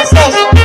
vocês.